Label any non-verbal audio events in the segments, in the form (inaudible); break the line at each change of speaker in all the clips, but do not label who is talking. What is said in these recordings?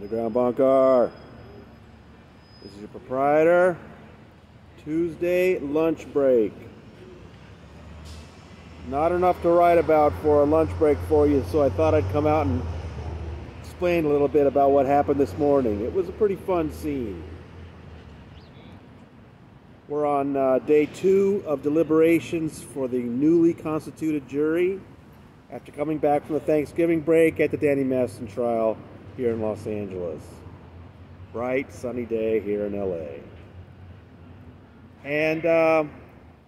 Underground Bunker. This is your proprietor. Tuesday lunch break. Not enough to write about for a lunch break for you, so I thought I'd come out and explain a little bit about what happened this morning. It was a pretty fun scene. We're on uh, day two of deliberations for the newly constituted jury after coming back from the Thanksgiving break at the Danny Masterson trial here in Los Angeles. Bright, sunny day here in LA. And uh,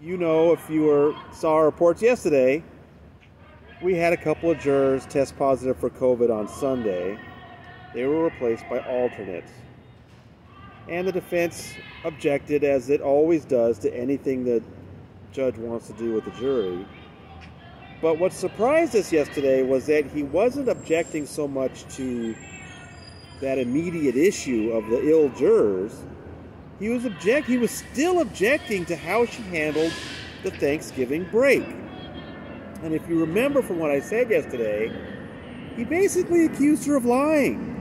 you know, if you were saw our reports yesterday, we had a couple of jurors test positive for COVID on Sunday. They were replaced by alternates. And the defense objected, as it always does, to anything the judge wants to do with the jury. But what surprised us yesterday was that he wasn't objecting so much to that immediate issue of the ill jurors. He was object he was still objecting to how she handled the Thanksgiving break. And if you remember from what I said yesterday, he basically accused her of lying.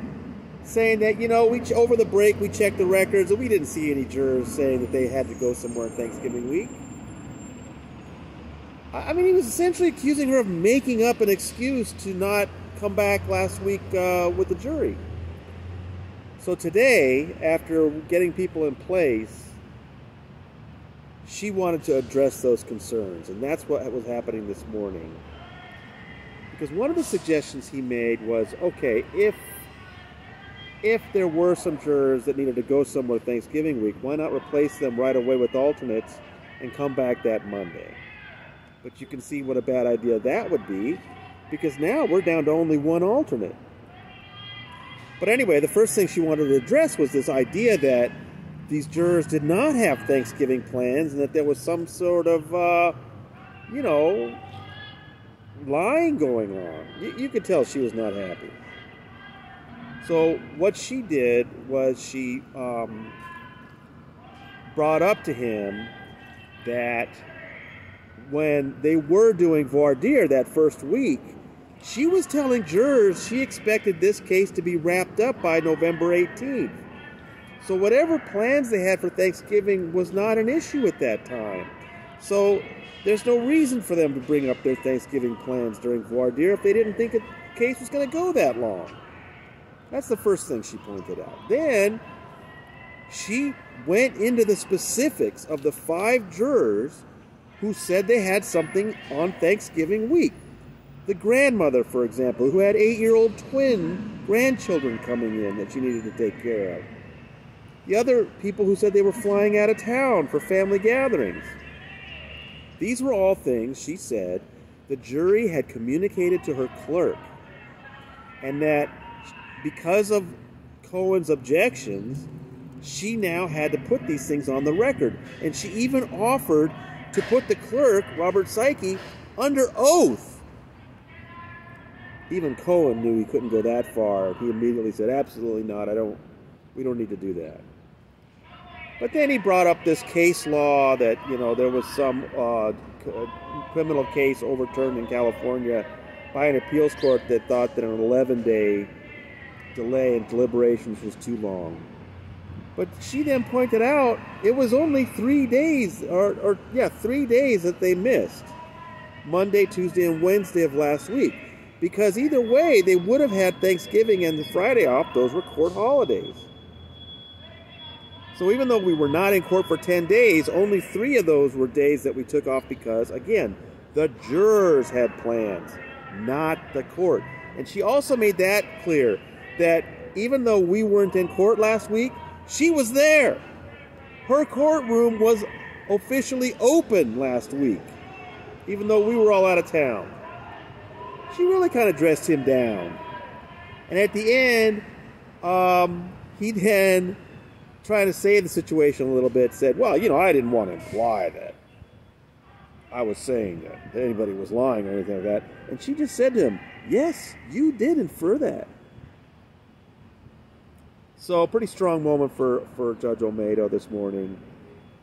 Saying that, you know, we over the break we checked the records and we didn't see any jurors saying that they had to go somewhere on Thanksgiving week. I mean, he was essentially accusing her of making up an excuse to not come back last week uh, with the jury. So today, after getting people in place, she wanted to address those concerns, and that's what was happening this morning. Because one of the suggestions he made was, okay, if if there were some jurors that needed to go somewhere Thanksgiving week, why not replace them right away with alternates and come back that Monday? But you can see what a bad idea that would be, because now we're down to only one alternate. But anyway, the first thing she wanted to address was this idea that these jurors did not have Thanksgiving plans and that there was some sort of, uh, you know, lying going on. You, you could tell she was not happy. So what she did was she um, brought up to him that when they were doing voir dire that first week, she was telling jurors she expected this case to be wrapped up by November 18th. So whatever plans they had for Thanksgiving was not an issue at that time. So there's no reason for them to bring up their Thanksgiving plans during voir dire if they didn't think the case was going to go that long. That's the first thing she pointed out. Then she went into the specifics of the five jurors who said they had something on Thanksgiving week. The grandmother, for example, who had eight year old twin grandchildren coming in that she needed to take care of. The other people who said they were flying out of town for family gatherings. These were all things, she said, the jury had communicated to her clerk, and that because of Cohen's objections, she now had to put these things on the record. And she even offered to put the clerk, Robert Psyche, under oath. Even Cohen knew he couldn't go that far. He immediately said, "Absolutely not. I don't. We don't need to do that." But then he brought up this case law that you know there was some uh, criminal case overturned in California by an appeals court that thought that an 11-day delay in deliberations was too long. But she then pointed out it was only three days, or, or yeah, three days that they missed Monday, Tuesday, and Wednesday of last week. Because either way, they would have had Thanksgiving and Friday off. Those were court holidays. So even though we were not in court for 10 days, only three of those were days that we took off because, again, the jurors had plans, not the court. And she also made that clear that even though we weren't in court last week, she was there. Her courtroom was officially open last week, even though we were all out of town. She really kind of dressed him down. And at the end, um, he then, trying to save the situation a little bit, said, Well, you know, I didn't want to imply that I was saying that anybody was lying or anything like that. And she just said to him, Yes, you did infer that. So, pretty strong moment for, for Judge Olmedo this morning.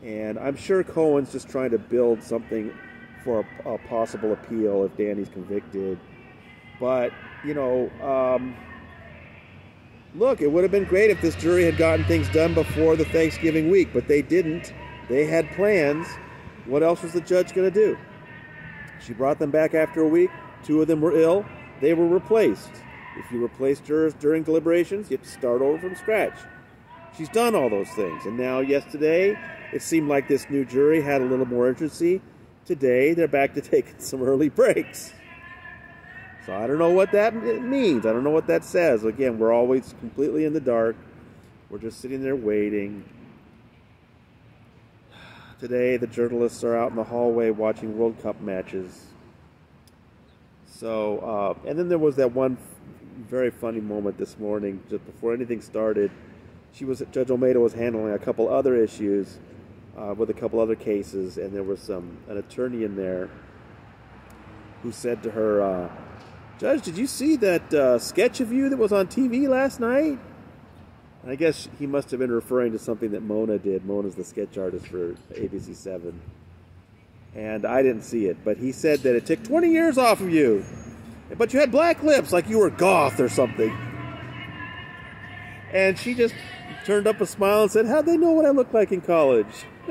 And I'm sure Cohen's just trying to build something for a, a possible appeal if Danny's convicted. But, you know, um, look, it would have been great if this jury had gotten things done before the Thanksgiving week, but they didn't. They had plans. What else was the judge going to do? She brought them back after a week. Two of them were ill. They were replaced. If you replace jurors during deliberations, you have to start over from scratch. She's done all those things. And now, yesterday, it seemed like this new jury had a little more urgency. Today, they're back to (laughs) taking some early breaks. So I don't know what that means. I don't know what that says. Again, we're always completely in the dark. We're just sitting there waiting. (sighs) Today, the journalists are out in the hallway watching World Cup matches. So, uh, and then there was that one very funny moment this morning, just before anything started. She was Judge Olmedo was handling a couple other issues uh, with a couple other cases, and there was some an attorney in there who said to her. Uh, Judge, did you see that uh, sketch of you that was on TV last night? I guess he must have been referring to something that Mona did. Mona's the sketch artist for ABC 7. And I didn't see it, but he said that it took 20 years off of you. But you had black lips like you were goth or something. And she just turned up a smile and said, How'd they know what I looked like in college? (laughs)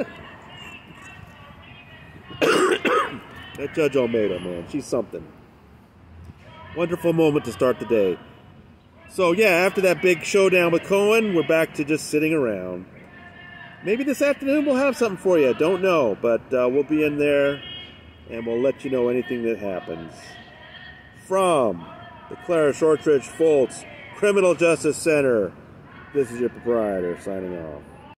that Judge Olmedo, man, she's something. Wonderful moment to start the day. So, yeah, after that big showdown with Cohen, we're back to just sitting around. Maybe this afternoon we'll have something for you. Don't know, but uh, we'll be in there and we'll let you know anything that happens. From the Clara Shortridge Foltz Criminal Justice Center, this is your proprietor signing off.